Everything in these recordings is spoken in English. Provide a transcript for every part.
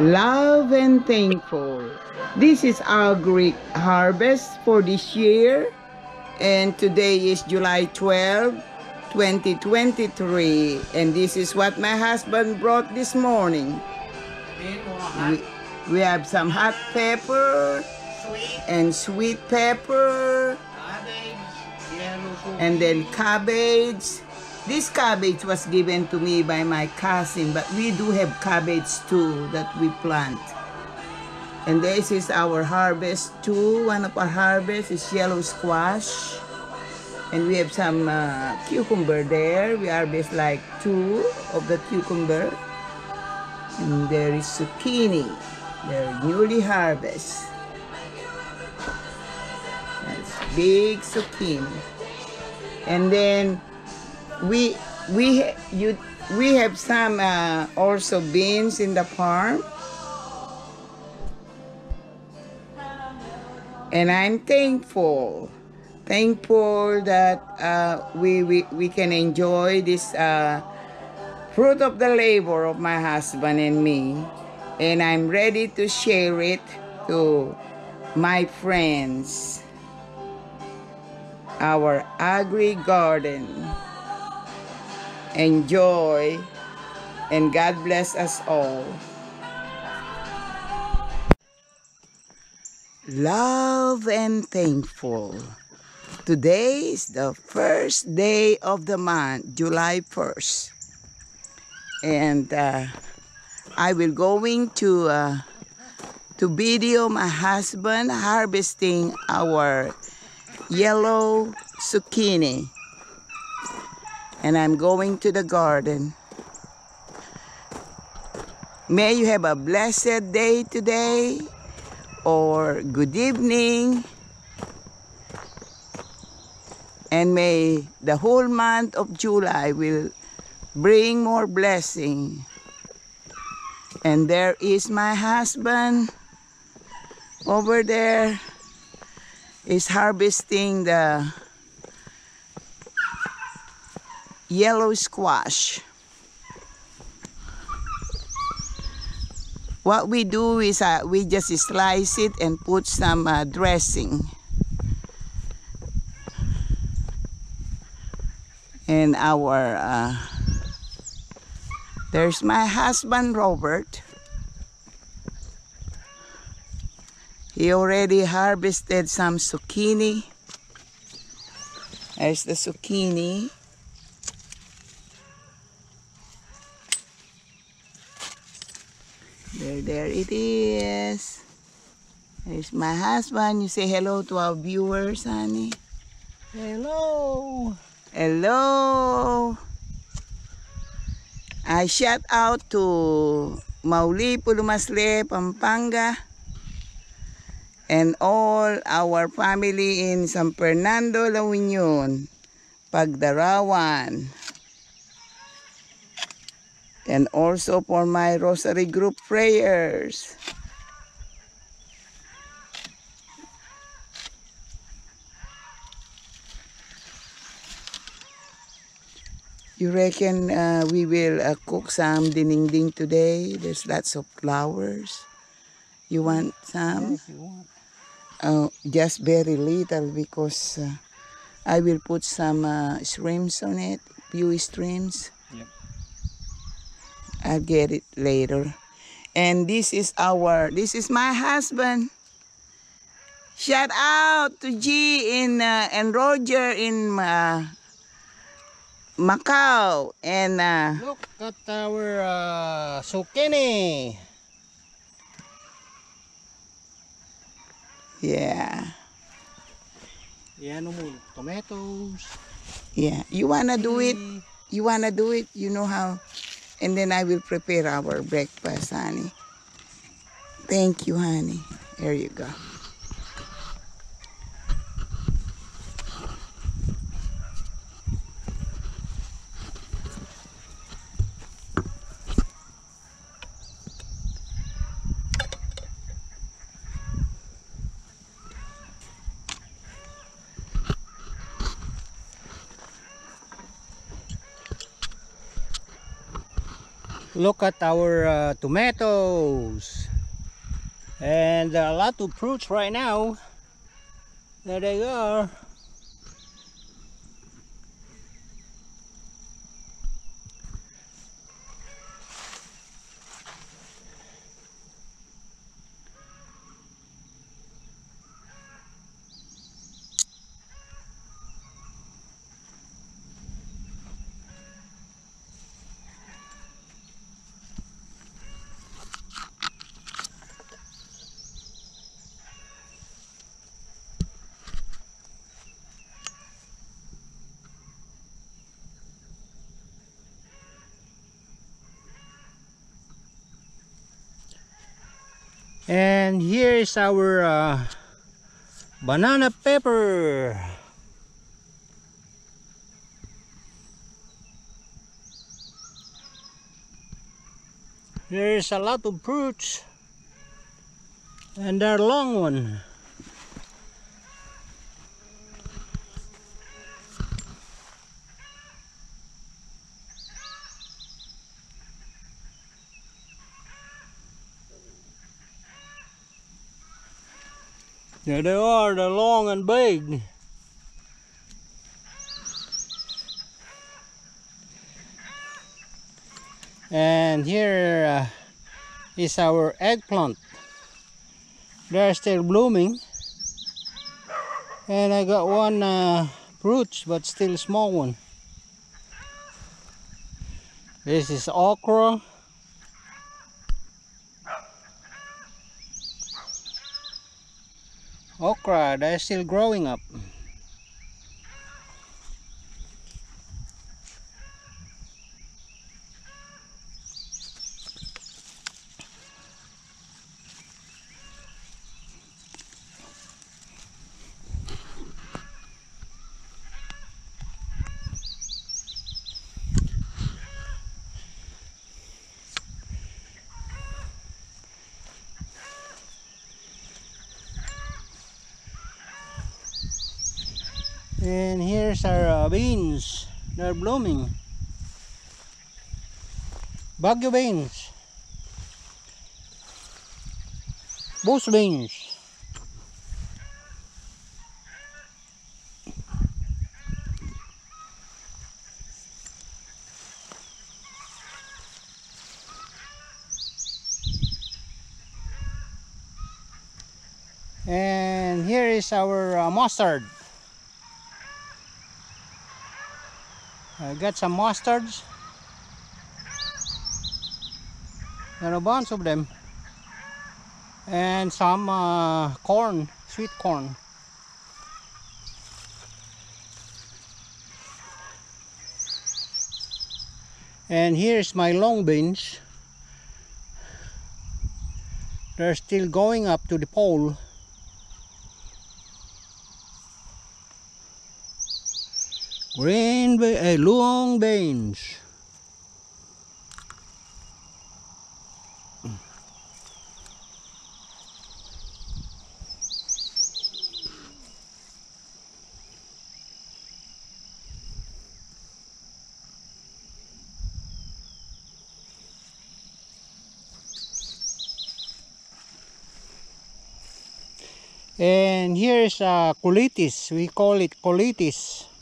love and thankful. This is our Greek harvest for this year, and today is July 12, 2023, and this is what my husband brought this morning. We, we have some hot pepper Sweet, and sweet pepper, cabbage, and then cabbage. This cabbage was given to me by my cousin, but we do have cabbage too that we plant. And this is our harvest too. One of our harvest is yellow squash. And we have some uh, cucumber there. We harvest like two of the cucumber. And there is zucchini. They're newly harvest. That's big zucchini. And then we we you we have some uh, also beans in the farm. And I'm thankful, thankful that uh, we, we we can enjoy this uh, fruit of the labor of my husband and me, and I'm ready to share it to my friends. Our agri garden. Enjoy, and God bless us all. Love and thankful. Today is the first day of the month, July 1st. And uh, I will going to uh, to video my husband harvesting our yellow zucchini. And I'm going to the garden. May you have a blessed day today or good evening. And may the whole month of July will bring more blessing. And there is my husband over there is harvesting the yellow squash. What we do is uh, we just slice it and put some uh, dressing. And our, uh, there's my husband Robert. He already harvested some zucchini. There's the zucchini. There, it is. There's my husband. You say hello to our viewers, honey. Hello! Hello. I shout out to Mauli Pulumasle, Pampanga, and all our family in San Fernando, La Union, Pagdarawan, and also for my Rosary Group prayers. You reckon uh, we will uh, cook some dinengdeng today? There's lots of flowers. You want some? If you want. Oh, just very little because uh, I will put some uh, shrimps on it, few shrimps. I'll get it later. And this is our, this is my husband. Shout out to G in uh, and Roger in uh, Macau and uh, Look at our uh, zucchini. yeah, Yan mo, tomatoes. yeah. You wanna do it? You wanna do it? You know how? And then I will prepare our breakfast, honey. Thank you, honey. There you go. Look at our uh, tomatoes. And a lot of fruits right now. There they are. And here is our uh, banana pepper. There's a lot of fruits and they're long one. There they are, they're long and big. And here uh, is our eggplant. They're still blooming. And I got one uh, fruit, but still small one. This is okra. They're still growing up and here's our uh, beans. They're blooming. Baguio beans. Bush beans. And here is our uh, mustard I got some mustards. There are a bunch of them. And some uh, corn, sweet corn. And here's my long beans. They're still going up to the pole. Green be eh, long beans. And here's uh, kulitis. We call it kulitis.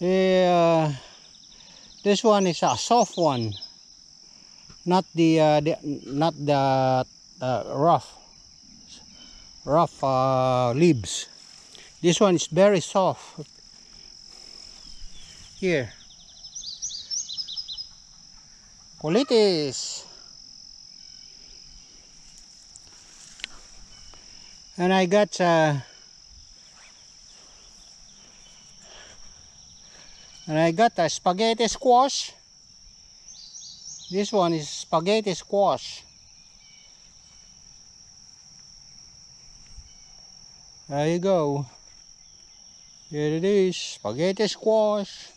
Yeah, this one is a soft one, not the, uh, the not the uh, rough rough uh, leaves. This one is very soft. Here, kulitis. And I got and I got a spaghetti squash. This one is spaghetti squash. There you go. Here it is spaghetti squash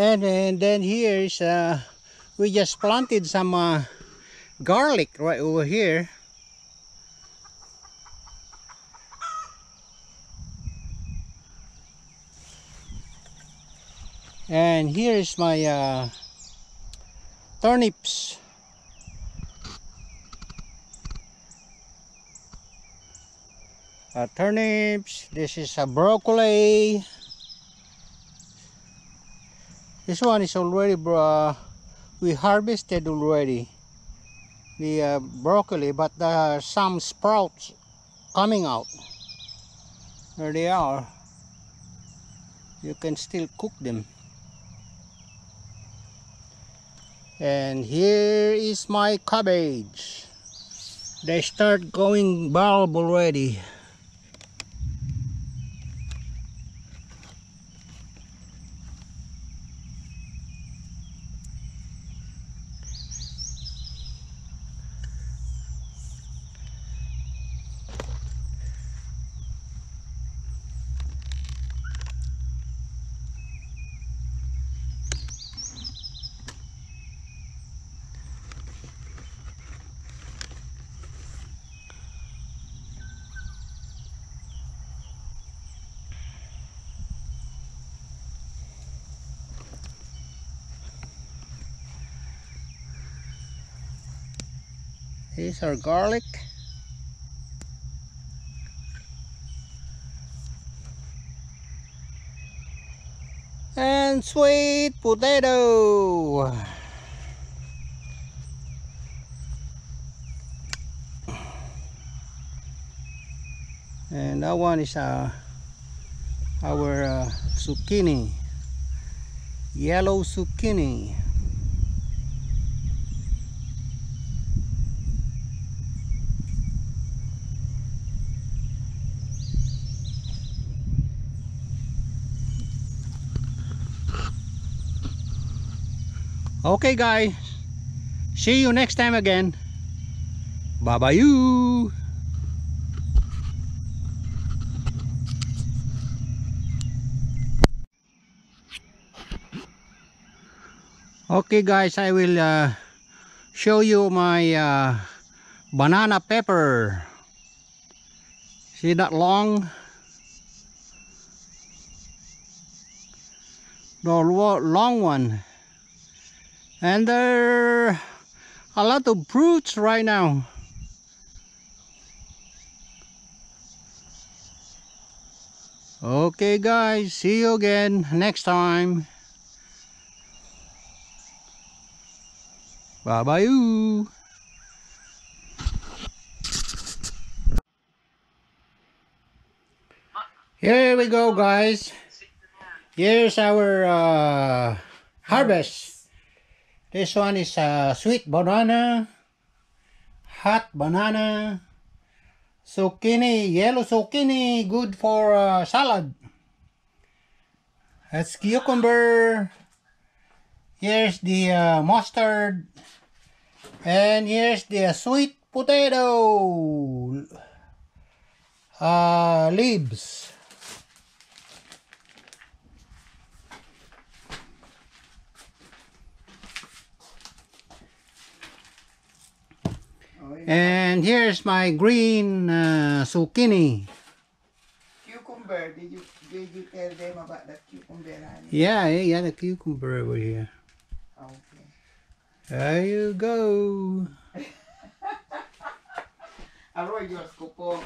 And, and then here is uh, we just planted some uh, garlic right over here. And here is my uh, turnips. Uh, turnips. This is a broccoli. This one is already bro- we harvested already the uh, broccoli, but there are some sprouts coming out. There they are. You can still cook them. And here is my cabbage. They start going bulb already. Here's our garlic. And sweet potato. And that one is uh, our uh, zucchini. Yellow zucchini. Okay guys. See you next time again. Bye bye you. Okay guys, I will uh, show you my uh, banana pepper. See that long? The long one and there are a lot of fruits right now. Okay guys see you again next time. Bye bye you here we go guys. Here's our uh, harvest this one is a sweet banana, hot banana, zucchini, yellow zucchini, good for uh, salad. That's cucumber. Here's the uh, mustard. And here's the sweet potato uh, leaves. And here's my green uh, zucchini. Cucumber, did you did you tell them about the cucumber, honey? Yeah, yeah, yeah, the cucumber over here. Okay. There you go. Aroy, Diyos ko po.